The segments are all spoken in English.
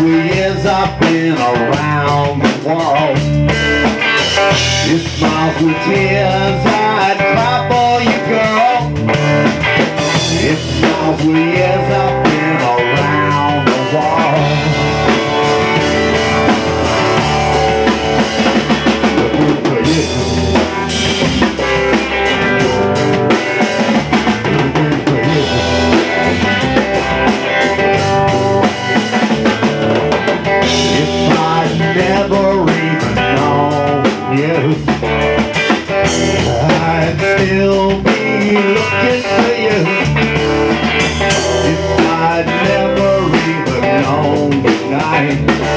for years I've been around the world. Your smiles with tears I'd cry for you girl. It smiles with years I've you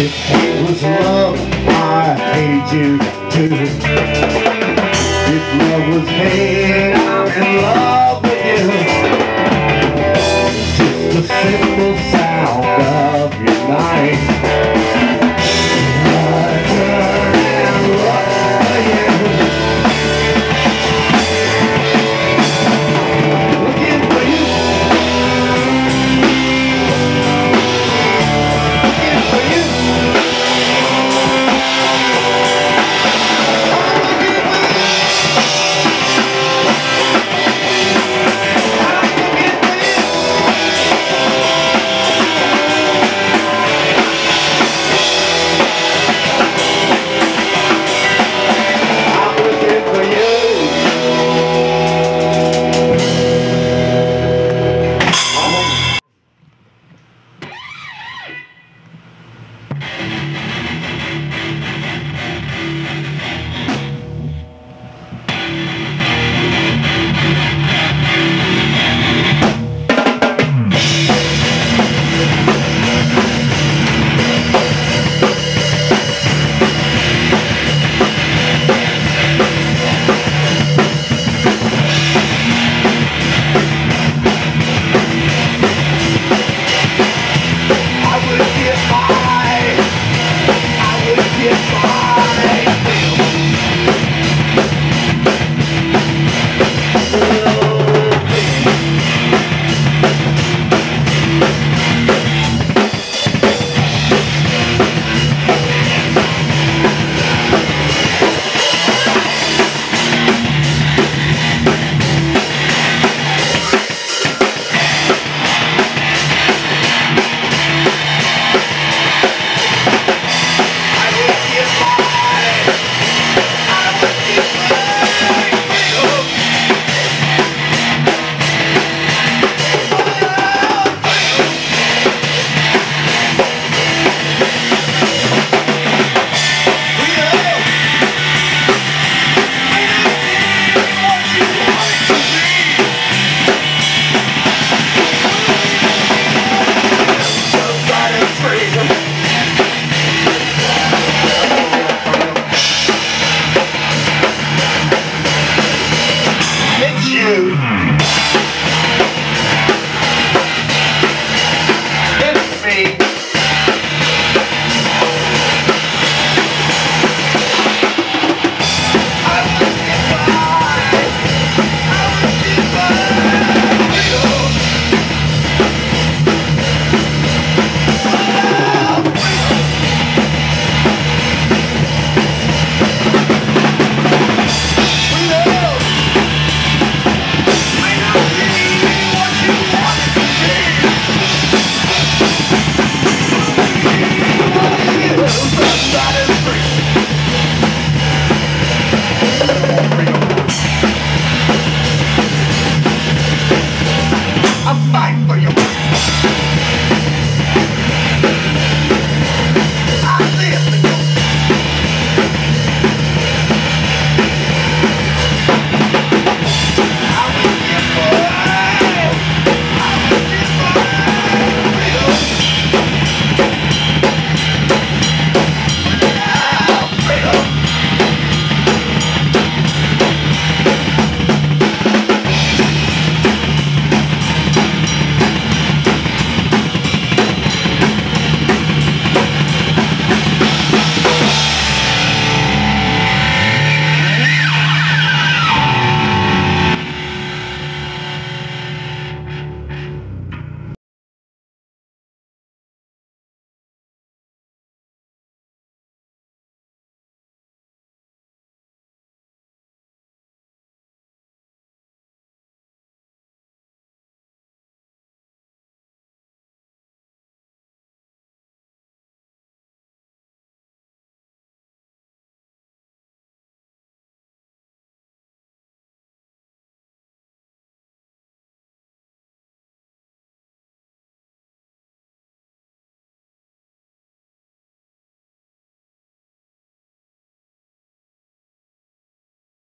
If hate was love, I hated you too. If love was hate, I'm in love with you. Just the simple night